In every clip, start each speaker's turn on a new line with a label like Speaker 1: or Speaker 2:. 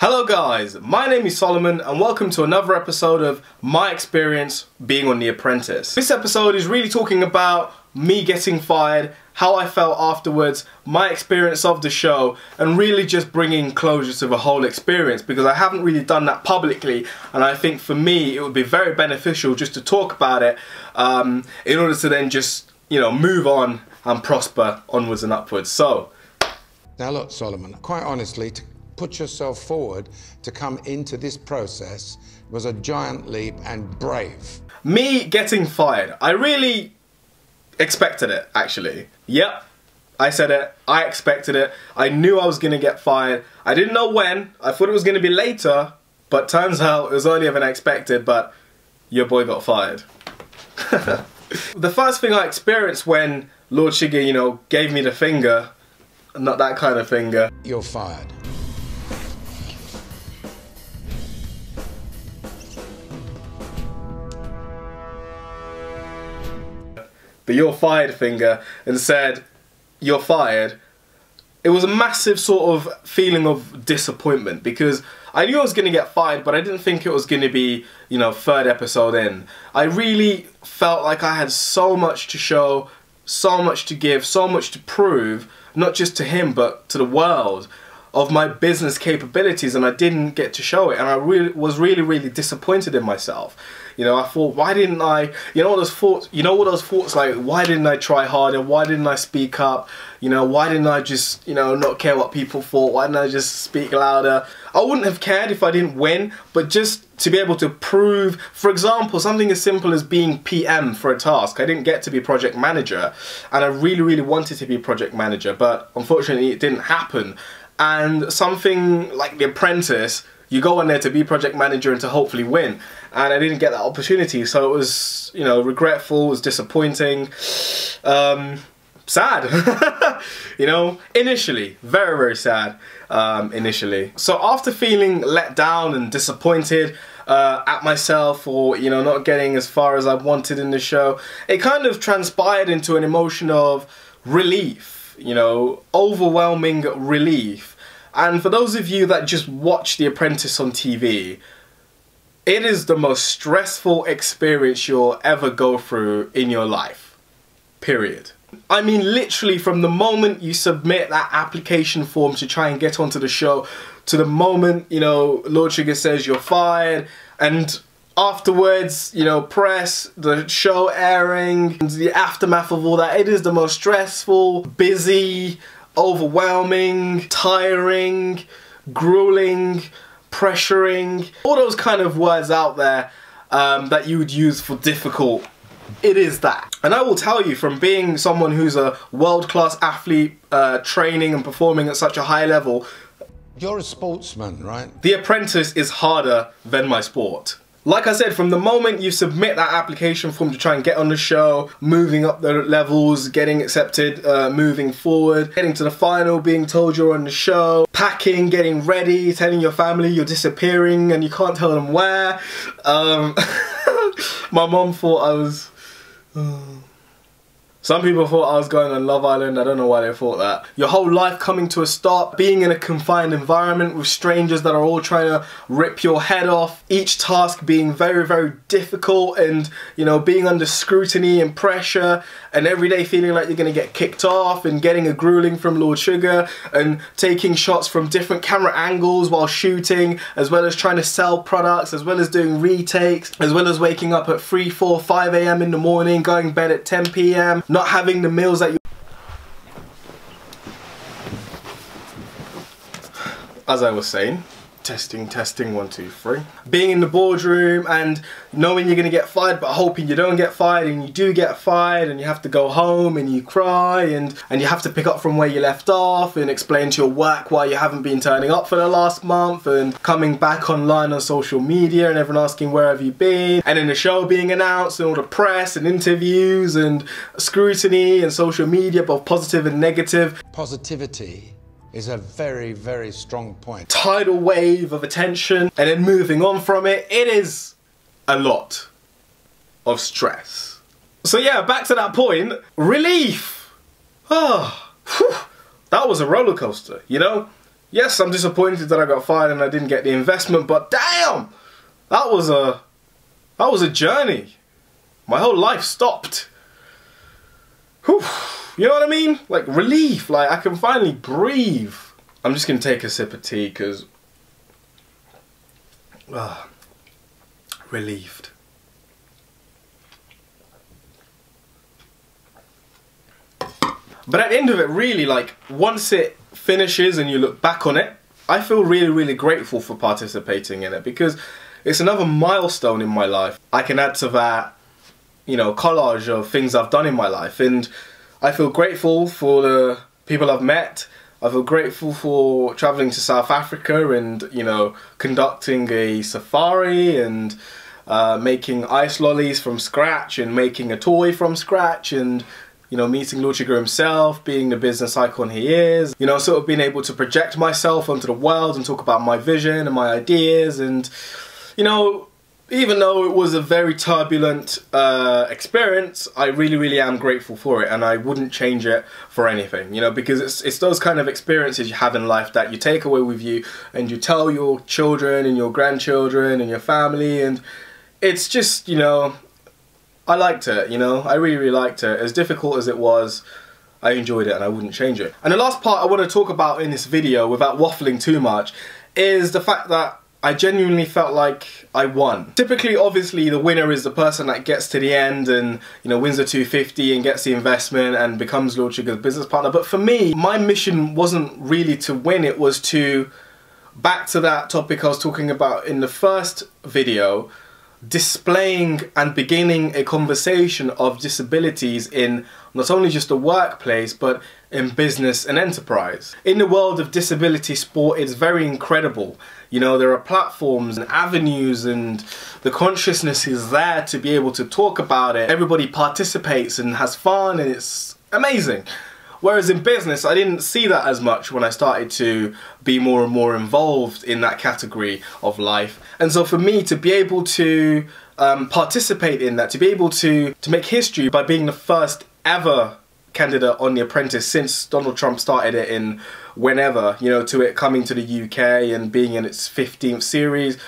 Speaker 1: Hello guys, my name is Solomon and welcome to another episode of my experience being on The Apprentice. This episode is really talking about me getting fired, how I felt afterwards, my experience of the show, and really just bringing closure to the whole experience because I haven't really done that publicly and I think for me it would be very beneficial just to talk about it um, in order to then just, you know, move on and prosper onwards and upwards. So,
Speaker 2: Now, look, Solomon, quite honestly, put yourself forward to come into this process was a giant leap and brave.
Speaker 1: Me getting fired. I really expected it, actually. Yep, I said it. I expected it. I knew I was going to get fired. I didn't know when. I thought it was going to be later, but turns out it was earlier than I expected, but your boy got fired. the first thing I experienced when Lord Sugar, you know, gave me the finger, not that kind of finger,
Speaker 2: You're fired.
Speaker 1: The you're fired finger and said, you're fired, it was a massive sort of feeling of disappointment because I knew I was going to get fired, but I didn't think it was going to be, you know, third episode in. I really felt like I had so much to show, so much to give, so much to prove, not just to him, but to the world of my business capabilities and I didn't get to show it. And I really was really really disappointed in myself. You know I thought why didn't I you know what those thoughts you know what those thoughts like why didn't I try harder? Why didn't I speak up? You know why didn't I just you know not care what people thought? Why didn't I just speak louder? I wouldn't have cared if I didn't win but just to be able to prove for example something as simple as being PM for a task. I didn't get to be project manager and I really really wanted to be project manager but unfortunately it didn't happen and something like The Apprentice, you go on there to be project manager and to hopefully win. And I didn't get that opportunity, so it was, you know, regretful, it was disappointing, um, sad. you know, initially, very, very sad um, initially. So after feeling let down and disappointed, uh, at myself or you know not getting as far as I wanted in the show it kind of transpired into an emotion of relief you know overwhelming relief and for those of you that just watch The Apprentice on TV, it is the most stressful experience you'll ever go through in your life. Period. I mean, literally, from the moment you submit that application form to try and get onto the show, to the moment, you know, Lord Sugar says you're fired, and afterwards, you know, press, the show airing, the aftermath of all that, it is the most stressful, busy, overwhelming, tiring, grueling, pressuring, all those kind of words out there um, that you would use for difficult. It is that. And I will tell you from being someone who's a world-class athlete, uh, training and performing at such a high level,
Speaker 2: You're a sportsman, right?
Speaker 1: The Apprentice is harder than my sport. Like I said, from the moment you submit that application form to try and get on the show, moving up the levels, getting accepted, uh, moving forward, getting to the final, being told you're on the show, packing, getting ready, telling your family you're disappearing and you can't tell them where. Um, my mom thought I was... Some people thought I was going on Love Island, I don't know why they thought that. Your whole life coming to a stop, being in a confined environment with strangers that are all trying to rip your head off, each task being very, very difficult and, you know, being under scrutiny and pressure and every day feeling like you're going to get kicked off and getting a grueling from Lord Sugar and taking shots from different camera angles while shooting, as well as trying to sell products, as well as doing retakes, as well as waking up at 3, 4, 5 a.m. in the morning, going bed at 10 p.m., not having the meals that you as I was saying, testing, testing, one, two, three. Being in the boardroom and knowing you're gonna get fired but hoping you don't get fired and you do get fired and you have to go home and you cry and, and you have to pick up from where you left off and explain to your work why you haven't been turning up for the last month and coming back online on social media and everyone asking where have you been and then the show being announced and all the press and interviews and scrutiny and social media both positive and negative
Speaker 2: Positivity is a very, very strong point.
Speaker 1: tidal wave of attention and then moving on from it, it is a lot of stress. So yeah, back to that point, relief. Ah, whew, that was a roller coaster, you know? yes, I'm disappointed that I got fired and I didn't get the investment, but damn, that was a that was a journey. My whole life stopped. Whew. You know what I mean? Like relief. Like I can finally breathe. I'm just gonna take a sip of tea because uh, relieved. But at the end of it, really, like once it finishes and you look back on it, I feel really, really grateful for participating in it because it's another milestone in my life. I can add to that, you know, collage of things I've done in my life, and I feel grateful for the people I've met. I feel grateful for traveling to South Africa and you know conducting a safari and uh, making ice lollies from scratch and making a toy from scratch and you know, meeting Lord himself, being the business icon he is, you know, sort of being able to project myself onto the world and talk about my vision and my ideas and, you know, even though it was a very turbulent uh, experience, I really, really am grateful for it and I wouldn't change it for anything, you know, because it's, it's those kind of experiences you have in life that you take away with you and you tell your children and your grandchildren and your family and it's just, you know, I liked it, you know, I really, really liked it. As difficult as it was, I enjoyed it and I wouldn't change it. And the last part I want to talk about in this video, without waffling too much, is the fact that I genuinely felt like I won. Typically, obviously, the winner is the person that gets to the end and, you know, wins the 250 and gets the investment and becomes Lord Sugar's business partner. But for me, my mission wasn't really to win, it was to, back to that topic I was talking about in the first video, displaying and beginning a conversation of disabilities in not only just the workplace but in business and enterprise. In the world of disability sport it's very incredible. You know there are platforms and avenues and the consciousness is there to be able to talk about it. Everybody participates and has fun and it's amazing. Whereas in business, I didn't see that as much when I started to be more and more involved in that category of life. And so for me to be able to um, participate in that, to be able to, to make history by being the first ever candidate on The Apprentice since Donald Trump started it in whenever, you know, to it coming to the UK and being in its 15th series,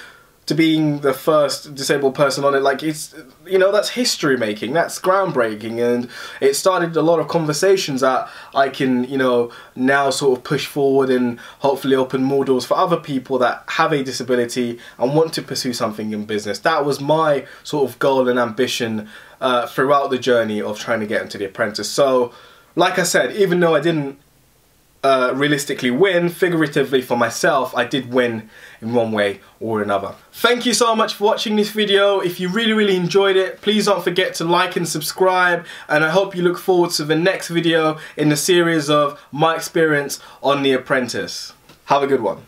Speaker 1: to being the first disabled person on it like it's you know that's history making that's groundbreaking and it started a lot of conversations that I can you know now sort of push forward and hopefully open more doors for other people that have a disability and want to pursue something in business. That was my sort of goal and ambition uh, throughout the journey of trying to get into the apprentice. So like I said even though I didn't uh, realistically win, figuratively for myself, I did win in one way or another. Thank you so much for watching this video. If you really, really enjoyed it, please don't forget to like and subscribe. And I hope you look forward to the next video in the series of my experience on The Apprentice. Have a good one.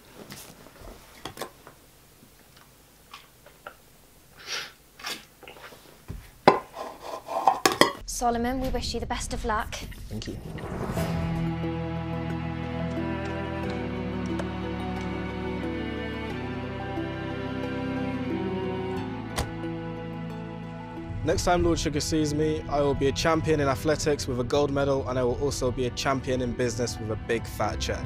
Speaker 3: Solomon, we wish you the best of luck.
Speaker 1: Thank you. Next time Lord Sugar sees me, I will be a champion in athletics with a gold medal and I will also be a champion in business with a big fat check.